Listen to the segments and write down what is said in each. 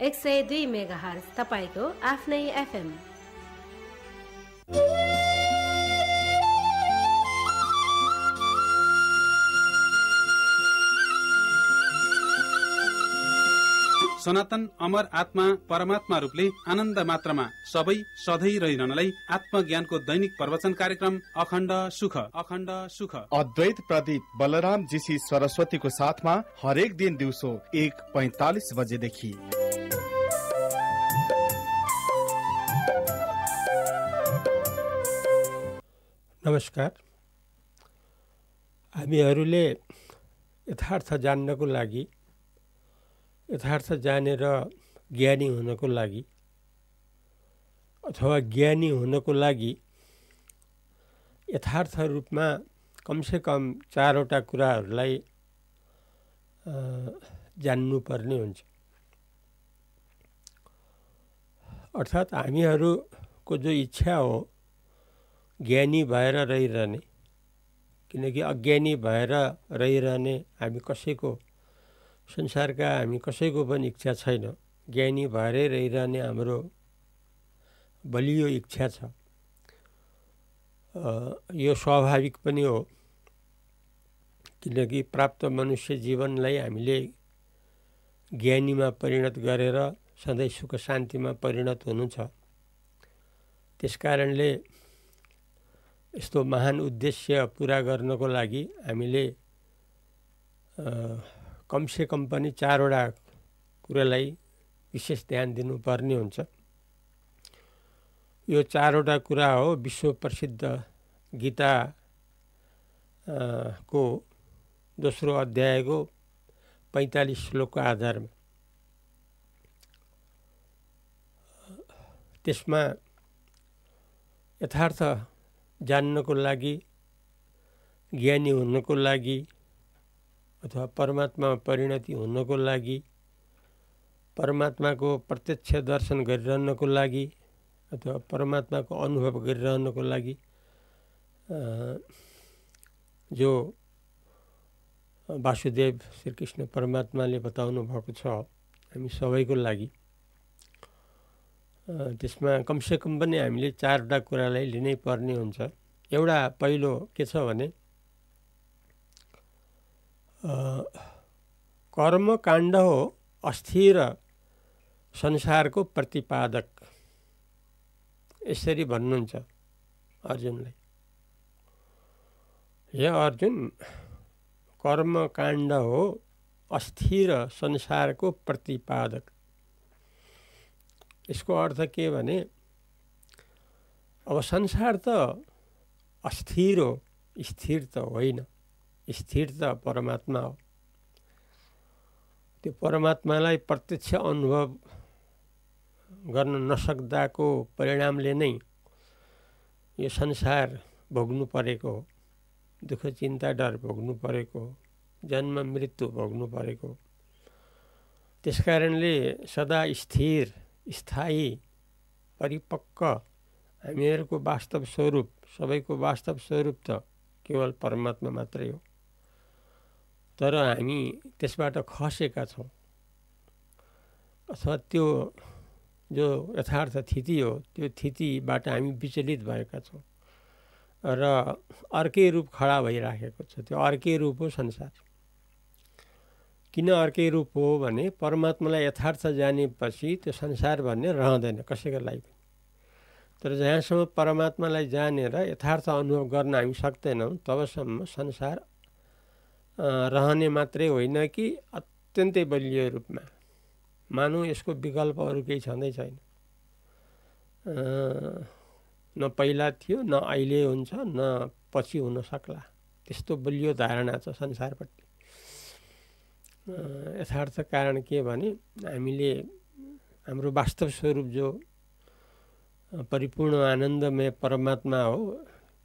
एक सय दुई मेगा हर्ज तपाईँको आफ्नै एफएम। सनातन अमर आत्मा परमात्मा रूपले आनन्द मात्रामा सबै सधैँ रहिरहनलाई आत्मज्ञानको दैनिक प्रवचन कार्यक्रम अखण्ड सुख अखण्ड सुख। अद्वैत प्रदीप बलराम जीसी सरस्वतीको साथमा हरेक दिन दिउँसो एक पैतालिस बजेदेखि। नमस्कार। हामीहरूले यथार्थ जान्नको लागि यथार्थ जानेर ज्ञानी हुनको लागि अथवा ज्ञानी हुनको लागि यथार्थ रूपमा कमसेकम चारवटा कुराहरूलाई जान्नुपर्ने हुन्छ। अर्थात् हामीहरूको जो इच्छा हो ज्ञानी भएर रहिरहने किनकि अज्ञानी भएर रहिरहने हामी कसैको संसारका हामी कसैको पनि इच्छा छैन। ज्ञानी भएरै रहिरहने हाम्रो बलियो इच्छा छ। यो स्वाभाविक पनि हो। किनकि प्राप्त मनुष्य जीवनलाई हामीले ज्ञानीमा परिणत गरेर सधैँ सुख शान्तिमा परिणत हुनु छ त्यस कारणले यस्तो महान उद्देश्य पुरा गर्नको लागि हामीले कमसेकम पनि चारवटा कुरालाई विशेष ध्यान दिनुपर्ने हुन्छ। यो चारवटा कुरा हो विश्व प्रसिद्ध गीता को दोस्रो अध्यायको पैँतालिस श्लोकको आधारमा। त्यसमा यथार्थ जान्नको लागि ज्ञानी हुनको लागि अथवा परमात्मा परिणति हुनको लागि परमात्माको प्रत्यक्ष दर्शन गरिरहनको लागि अथवा परमात्माको अनुभव गरिरहनको लागि जो वासुदेव श्रीकृष्ण परमात्माले बताउनु भएको छ हामी सबैको लागि। त्यसमा कमसेकम पनि हामीले चारवटा कुरालाई लिनै पर्ने हुन्छ। एउटा पहिलो के छ भने कर्मकाण्ड हो अस्थिर संसारको प्रतिपादक। यसरी भन्नुहुन्छ अर्जुनलाई हे अर्जुन कर्मकाण्ड हो अस्थिर संसारको प्रतिपादक। यसको अर्थ के भने अब संसार त अस्थिर हो स्थिर त होइन। स्थिर त परमात्मा हो। त्यो परमात्मालाई प्रत्यक्ष अनुभव गर्न नसक्दाको परिणामले नै यो संसार भोग्नु परेको हो। दुःख चिन्ता डर भोग्नु परेको हो। जन्म मृत्यु भोग्नु परेको त्यस कारणले सदा स्थिर स्थायी परिपक्व हामीहरूको वास्तव स्वरूप सबैको वास्तव स्वरूप त केवल परमात्मा मात्रै हो। तर हामी त्यसबाट खसेका छौँ। अथवा त्यो जो यथार्थ स्थिति हो त्यो स्थितिबाट हामी विचलित भएका छौँ र अर्कै रूप खडा भइराखेको छ। त्यो अर्कै रूप हो संसार। किन अर्कै रूप हो भने परमात्मालाई यथार्थ जानेपछि त्यो संसार भन्ने रहँदैन कसैको लागि। पनि तर जहाँसम्म परमात्मालाई जानेर यथार्थ अनुभव गर्न हामी सक्दैनौँ तबसम्म संसार रहने मात्रै होइन कि अत्यन्तै बलियो रूपमा। मानौँ यसको विकल्प अरू केही छँदै छैन। न पहिला थियो न अहिले हुन्छ न पछि हुन सक्ला। त्यस्तो बलियो धारणा छ संसारपट्टि। यथार्थ कारण के भने हामीले हाम्रो वास्तव स्वरूप जो परिपूर्ण आनन्दमय परमात्मा हो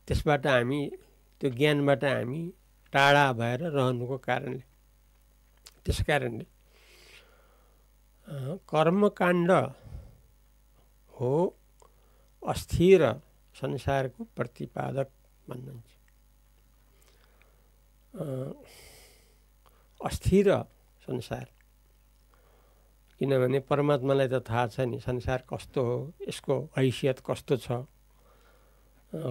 त्यसबाट हामी त्यो ज्ञानबाट हामी टाढा भएर रहनुको कारणले। त्यस कारणले कर्मकाण्ड हो अस्थिर संसारको प्रतिपादक भन्नुहुन्छ। अस्थिर संसार। किनभने परमात्मालाई त थाहा छ नि संसार कस्तो हो यसको हैसियत कस्तो छ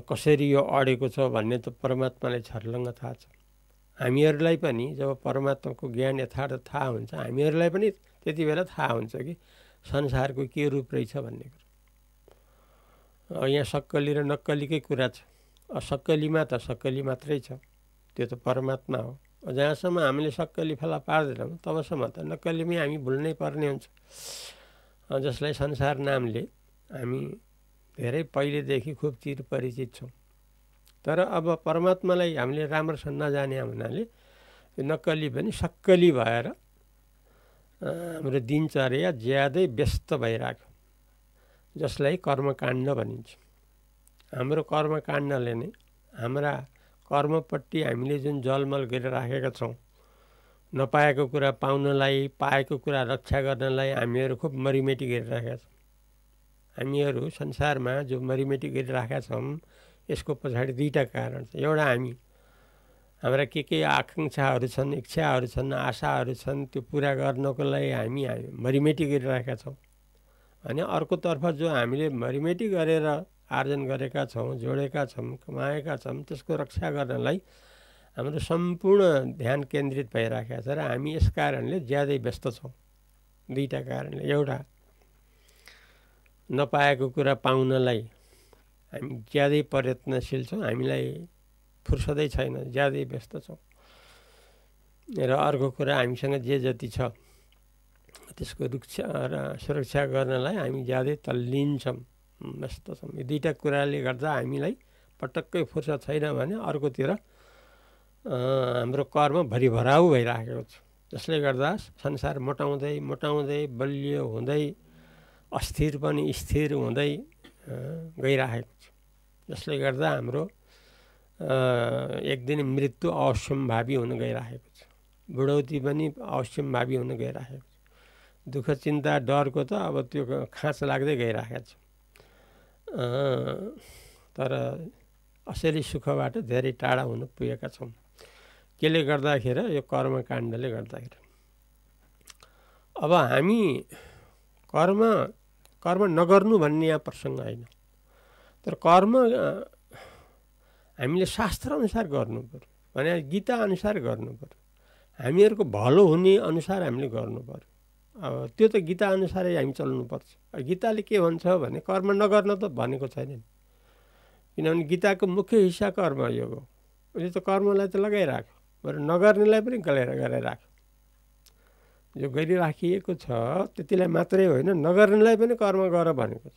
कसरी यो अडेको छ भन्ने त परमात्मालाई छर्लङ्ग थाहा छ। हामीहरूलाई पनि जब परमात्माको ज्ञान यथार्थ थाहा हुन्छ हामीहरूलाई पनि त्यति बेला थाहा हुन्छ कि संसारको के रूप रहेछ भन्ने कुरो। यहाँ सक्कली र नक्कलीकै कुरा छ। सक्कलीमा त सक्कली मात्रै छ। त्यो त परमात्मा हो। जहाँसम्म हामीले सक्कली फेला पार्दैनौँ तबसम्म त नक्कलीमै हामी भुल्नै पर्ने हुन्छ। जसलाई संसार नामले हामी धेरै पहिलेदेखि खुब चिर परिचित छौँ। तर अब परमात्मालाई हामीले राम्रोसँग नजाने हुनाले नक्कली पनि सक्कली भएर हाम्रो दिनचर्या ज्यादै व्यस्त भइरहेको जसलाई कर्मकाण्ड भनिन्छ। हाम्रो कर्मकाण्डले नै हाम्रा कर्मपट्टि हामीले जुन जलमल गरिराखेका छौँ नपाएको कुरा पाउनलाई पाएको कुरा रक्षा गर्नलाई हामीहरू खुब मरिमेटी गरिरहेका छौँ। हामीहरू संसारमा जो मरिमेटी गरिरहेका छौँ यसको पछाडि दुईवटा कारण छ। एउटा हामी हाम्रा के के आकाङ्क्षाहरू छन् इच्छाहरू छन् आशाहरू छन् त्यो पुरा गर्नको लागि हामी मरिमेटी गरिरहेका छौँ। अनि अर्कोतर्फ जो हामीले मरिमेटी गरेर आर्जन गरेका छौँ जोडेका छौँ कमाएका छौँ त्यसको रक्षा गर्नलाई हाम्रो सम्पूर्ण ध्यान केन्द्रित भइरहेको छ र हामी यस कारणले ज्यादै व्यस्त छौँ। दुईवटा कारणले। एउटा नपाएको कुरा पाउनलाई हामी ज्यादै प्रयत्नशील छौँ हामीलाई फुर्सदै छैन ज्यादै व्यस्त छौँ। र अर्को कुरा हामीसँग जे जति छ त्यसको रक्षा र सुरक्षा गर्नलाई हामी ज्यादै तल्लीन छौँ व्यस्त छौँ। यो दुईवटा कुराले गर्दा हामीलाई पटक्कै फुर्सद छैन भने अर्कोतिर हाम्रो कर्म भरिभराउ भइराखेको छ। जसले गर्दा संसार मोटाउँदै मोटाउँदै बलियो हुँदै अस्थिर पनि स्थिर हुँदै गइराखेको छ जसले गर्दा हाम्रो एक दिन मृत्यु अवश्यम्भावी हुन गइराखेको छ। बुढौती पनि अवश्यम्भावी हुन गइराखेको छ। दुःख चिन्ता डरको त अब त्यो खाँच लाग्दै गइराखेको छ। तर असली सुखबाट धेरै टाढा हुन पुगेका छौँ। केले गर्दाखेरि यो कर्मकाण्डले गर्दाखेरि। अब हामी कर्म कर्म नगर्नु भन्ने यहाँ प्रसङ्ग होइन। तर कर्म हामीले शास्त्रअनुसार गर्नु पऱ्यो भने गीता अनुसार गर्नु पऱ्यो हामीहरूको भलो हुने अनुसार हामीले गर्नु पऱ्यो अब त्यो त गीता अनुसारै हामी चल्नुपर्छ। गीताले के भन्छ भने कर्म नगर्न त भनेको छैन नि। किनभने गीताको मुख्य हिस्सा कर्मयोग हो उसले त कर्मलाई त लगाइराख्यो। बरु नगर्नेलाई पनि गलेर गराइराख्यो जो गरिराखिएको छ त्यतिलाई मात्रै होइन नगर्नेलाई पनि कर्म गर भनेको छ।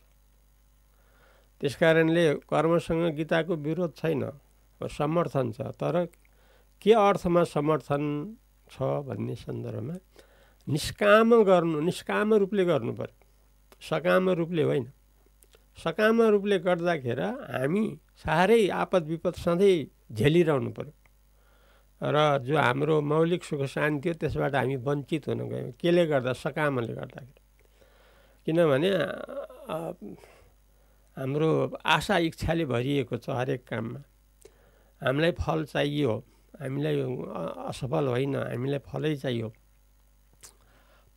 त्यस कारणले कर्मसँग गीताको विरोध छैन समर्थन छ तर के अर्थमा समर्थन छ भन्ने सन्दर्भमा निष्काम गर्नु निष्काम रूपले गर्नु पर्यो। सकाम रूपले होइन। सकाम रूपले गर्दाखेरि हामी साह्रै आपद विपद सधैँ झेलिरहनु पर्यो। र जो हाम्रो मौलिक सुख शान्ति हो त्यसबाट हामी वञ्चित हुन गयौँ। केले गर्दा? सकामले गर्दाखेरि। किनभने हाम्रो आशा इच्छाले भरिएको छ हरेक काममा। हामीलाई फल चाहियो। हामीलाई असफल होइन। हामीलाई फलै चाहियो।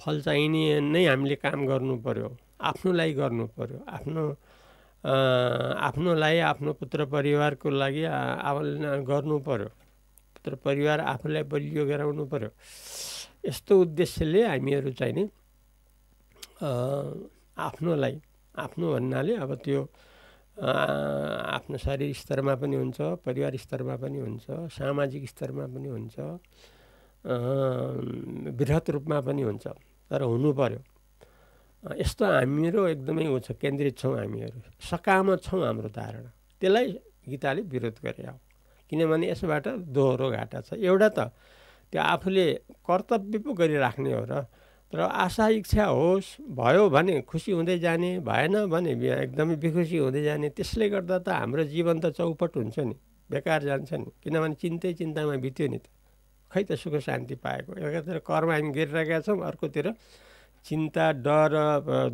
फल चाहिने नै हामीले काम गर्नु पर्यो। आफ्नो लागि गर्नु पर्यो। आफ्नो अ, आफ्नो पुत्र परिवारको लागि गर्नु पर्यो। पुत्र परिवार आफूलाई बलियो गराउनु पर्यो। यस्तो उद्देश्यले हामीहरू चाहिँ नि आफ्नोलाई आफ्नो भन्नाले अब त्यो आफ्नो शरीर स्तरमा पनि हुन्छ परिवार स्तरमा पनि हुन्छ सामाजिक स्तरमा पनि हुन्छ वृहत रूपमा पनि हुन्छ तर हुनु पर्यो। अ, यस्तो हामीहरू एकदमै छ केन्द्रित छौँ हामीहरू सकाम छौँ हाम्रो धारणा। त्यसलाई गीताले विरोध गरे हो किनभने यसबाट दोहोरो घाटा छ। एउटा त त्यो आफूले कर्तव्य पो गरिराख्ने हो र तर आशा इच्छा होस् भयो भने खुसी हुँदै जाने भएन भने एकदमै बेखुसी हुँदै जाने त्यसले गर्दा त हाम्रो जीवन त चौपट हुन्छ नि बेकार जान्छ नि। किनभने चिन्तै चिन्तामा बित्यो नि त। खै त सुख शान्ति पाएको? एकातिर कर्म हामी गरिरहेका छौँ अर्कोतिर चिन्ता डर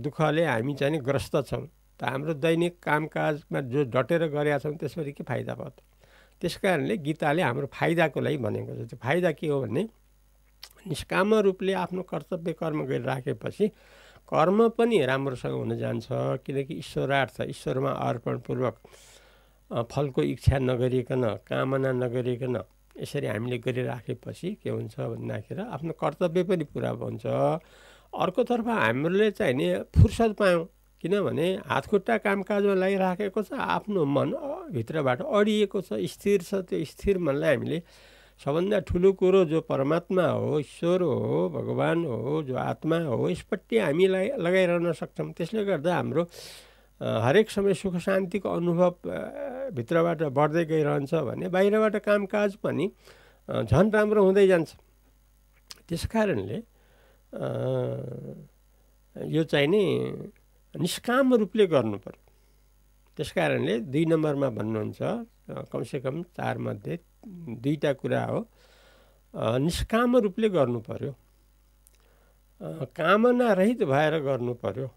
दुःखले हामी चाहिँ ग्रस्त छौँ। त हाम्रो दैनिक कामकाजमा जो डटेर गरेका छौँ त्यसबाट के फाइदा भयो त? त्यस कारणले गीताले हाम्रो फाइदाको लागि भनेको छ। त्यो फाइदा के हो भने निष्काम रूपले आफ्नो कर्तव्य कर्म गरिराखेपछि कर्म पनि राम्रोसँग हुन जान्छ किनकि ईश्वरार्थ ईश्वरमा अर्पणपूर्वक फलको इच्छा नगरिकन कामना नगरिकन यसरी हामीले गरिराखेपछि के हुन्छ भन्दाखेरि आफ्नो कर्तव्य पनि पुरा हुन्छ अर्कोतर्फ हामीले चाहिँ नि फुर्सद पायौँ। किनभने हातखुट्टा कामकाजमा लागिराखेको छ आफ्नो मन भित्रबाट अडिएको छ स्थिर छ त्यो स्थिर मनलाई हामीले सबभन्दा ठुलो कुरो जो परमात्मा हो ईश्वर हो भगवान् हो जो आत्मा हो यसपट्टि हामीलाई लगाइरहन सक्छौँ। त्यसले गर्दा हाम्रो हरेक समय सुख शान्तिको अनुभव भित्रबाट बढ्दै गइरहन्छ भने बाहिरबाट कामकाज पनि झन् राम्रो हुँदै जान्छ। त्यस कारणले यो चाहिँ नि निष्काम रूपले गर्नु पर्यो त्यस कारणले दुई नम्बरमा भन्नुहुन्छ कमसेकम चारमध्ये दुईवटा कुरा हो। निष्काम रूपले गर्नु पर्यो कामना रहित भएर गर्नु पर्यो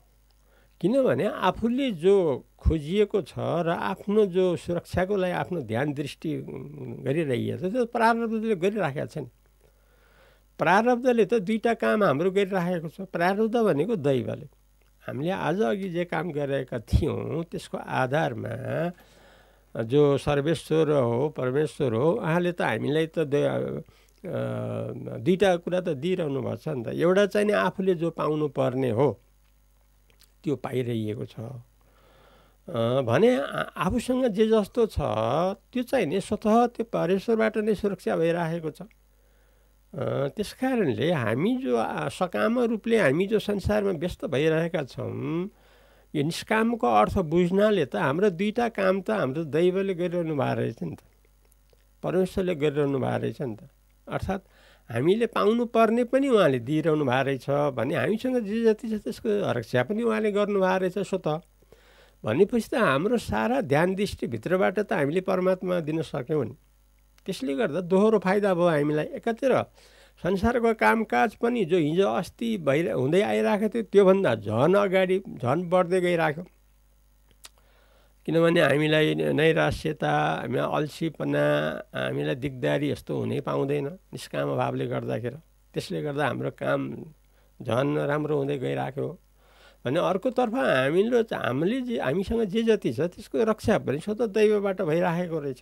किनभने आफूले जो खोजिएको छ र आफ्नो जो सुरक्षाको लागि आफ्नो ध्यान दृष्टि गरिरहेको छ त्यो प्रारब्धले गरिराखेको छ नि प्रारब्धले त दुईवटा काम हाम्रो गरिराखेको छ। प्रारब्ध भनेको दैवले। हामीले आज अघि जे काम गरिरहेका थियौँ त्यसको आधारमा जो सर्वेश्वर हो परमेश्वर हो उहाँले त हामीलाई त दुईवटा कुरा त दिइरहनु भएको छ नि त। एउटा चाहिँ नि आफूले जो पाउनु पर्ने हो त्यो पाइरहेको छ। भने आफूसँग जे जस्तो छ त्यो चाहिँ नि स्वतः त्यो परमेश्वरबाट नै सुरक्षा भइराखेको छ। त्यस कारणले हामी जो सकाम रूपले हामी जो संसारमा व्यस्त भइरहेका छौँ यो निष्कामको अर्थ बुझ्नाले त हाम्रो दुईवटा काम त हाम्रो दैवले गरिरहनु भएको रहेछ नि त। परमेश्वरले गरिरहनु भएको रहेछ नि त। अर्थात् हामीले पाउनु पर्ने पनि उहाँले दिइरहनु भएको रहेछ भने हामीसँग जे जति छ त्यसको रक्षा पनि उहाँले गर्नु भएको रहेछ स्वत भनेपछि त हाम्रो सारा ध्यान दृष्टिभित्रबाट त हामीले परमात्मा दिन सक्यौँ नि। त्यसले गर्दा दोहोरो फाइदा भयो हामीलाई। एकातिर संसारको कामकाज पनि जो हिजो अस्ति भइ हुँदै आइरहेको थियो त्योभन्दा झन् अगाडि झन् बढ्दै गइरहेको किनभने हामीलाई नैराश्यता हामीलाई अल्छीपना हामीलाई दिगदारी यस्तो हुनै पाउँदैन निष्काम भावले गर्दाखेरि। त्यसले गर्दा हाम्रो काम झन् राम्रो हुँदै गइरहेको हो भने अर्कोतर्फ हामीले हामीले जे हामीसँग जे जति छ त्यसको रक्षा पनि स्वतः दैवबाट भइराखेको रहेछ।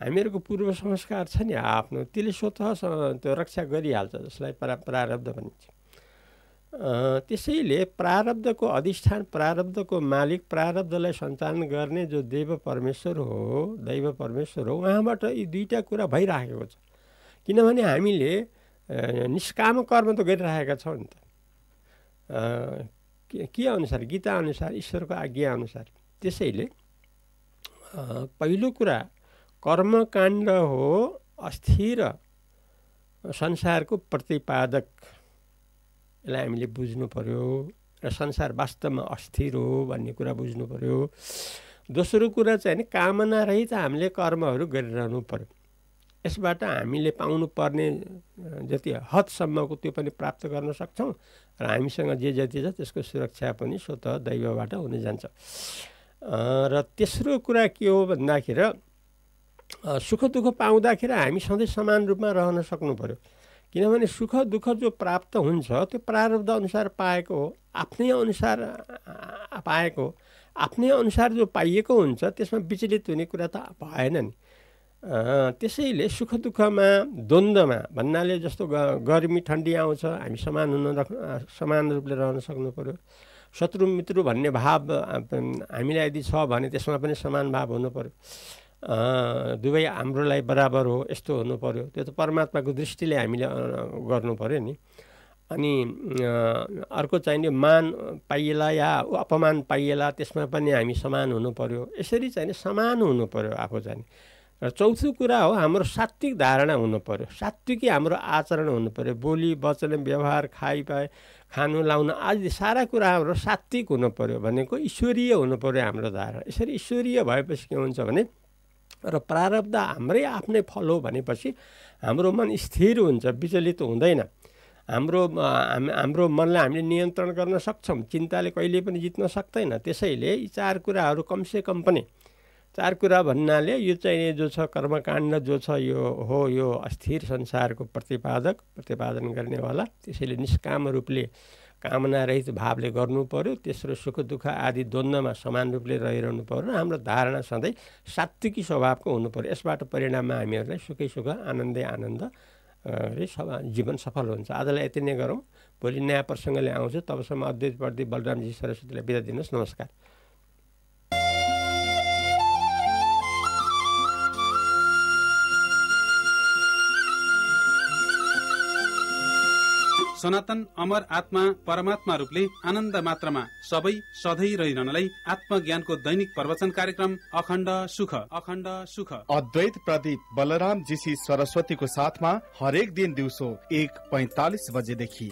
हामीहरूको पूर्व संस्कार छ नि आफ्नो त्यसले स्वतः त्यो रक्षा गरिहाल्छ जसलाई प्रा प्रारब्ध भनिन्छ। त्यसैले प्रारब्धको अधिष्ठान प्रारब्धको मालिक प्रारब्धलाई सञ्चालन गर्ने जो देव परमेश्वर हो दैव परमेश्वर हो उहाँबाट यी दुईवटा कुरा भइराखेको छ। किनभने हामीले निष्काम कर्म त गरिरहेका छौँ नि त। के अनुसार? गीता अनुसार ईश्वरको आज्ञा अनुसार। त्यसैले पहिलो कुरा कर्मकाण्ड हो अस्थिर संसारको प्रतिपादक। यसलाई हामीले बुझ्नु पर्यो र संसार वास्तवमा अस्थिर हो भन्ने कुरा बुझ्नु पर्यो। दोस्रो कुरा चाहिँ नि कामना रहित हामीले कर्महरू गरिरहनु पर्यो। यसबाट हामीले पाउनु पर्ने अ, जति हदसम्मको त्यो पनि प्राप्त गर्न सक्छौँ र हामीसँग जे जति छ त्यसको सुरक्षा पनि स्वतः दैवबाट हुन जान्छ। र तेस्रो कुरा के हो भन्दाखेरि सुख दुःख पाउँदाखेरि हामी सधैँ समान रूपमा रहन सक्नु पर्यो। किनभने सुख दुःख जो प्राप्त हुन्छ त्यो प्रारब्ध अनुसार पाएको हो आफ्नै अनुसार पाएको आफ्नै अनुसार जो पाइएको हुन्छ त्यसमा विचलित हुने कुरा त भएन नि। त्यसैले सुख दुःखमा द्वन्द्वमा भन्नाले जस्तो गर्मी ठन्डी आउँछ हामी समान हुन रख अ, समान रूपले रहन सक्नु पऱ्यो शत्रु मित्रु भन्ने भाव हामीलाई यदि छ भने त्यसमा पनि समान भाव हुनु पऱ्यो दुवै हाम्रो लागि बराबर हो यस्तो हुनु पऱ्यो त्यो त परमात्माको दृष्टिले हामीले गर्नु पऱ्यो नि। अनि अर्को चाहिने मान पाइएला या अपमान पाइएला त्यसमा पनि हामी समान हुनु पऱ्यो यसरी चाहिँ समान हुनु पऱ्यो आफू चाहिँ र चौथो कुरा हो हाम्रो सात्विक धारणा हुनु पऱ्यो सात्विकी हाम्रो आचरण हुनु पऱ्यो बोली वचन व्यवहार खाइपाइ खानु लाउनु आदि सारा कुरा हाम्रो सात्विक हुनु पऱ्यो भनेको ईश्वरीय हुनु पऱ्यो हाम्रो धारणा। यसरी ईश्वरीय भएपछि के हुन्छ भने र प्रारब्ध हाम्रै आफ्नै फल हो भनेपछि हाम्रो मन स्थिर हुन्छ विचलित हुँदैन। हाम्रो हाम्रो मनलाई हामीले नियन्त्रण गर्न सक्छौँ चिन्ताले कहिले पनि जित्न सक्दैन। त्यसैले यी चार कुराहरू कमसे कम पनि चार कुरा भन्नाले यो चाहिँ जो छ कर्मकाण्ड जो छ यो हो यो अस्थिर संसारको प्रतिपादक प्रतिपादन गर्नेवाला त्यसैले निष्काम रूपले कामना रहित भावले गर्नु पर्यो तेस्रो सुख दुःख आदि द्वन्द्वमा समान रूपले रहिरहनु पर्यो हाम्रो धारणा सधैँ सात्विकी स्वभावको हुनु पर्यो। यसबाट परिणाममा हामीहरूलाई सुखै सुख आनन्दै आनन्द रे जीवन सफल हुन्छ। आजलाई यति नै गरौँ। भोलि नयाँ प्रसङ्गले आउँछु। तबसम्म अद्वैत बलरामजी सरस्वतीलाई बिदा दिनुहोस्। नमस्कार। सनातन अमर आत्मा परमात्मा रूपले आनन्द मात्रामा सबै सधैँ रहिरहनलाई आत्मज्ञानको दैनिक प्रवचन कार्यक्रम अखण्ड सुख अखण्ड सुख। अद्वैत प्रदीप बलराम जीसी सरस्वतीको साथमा हरेक दिन दिउँसो एक पैँतालिस बजेदेखि।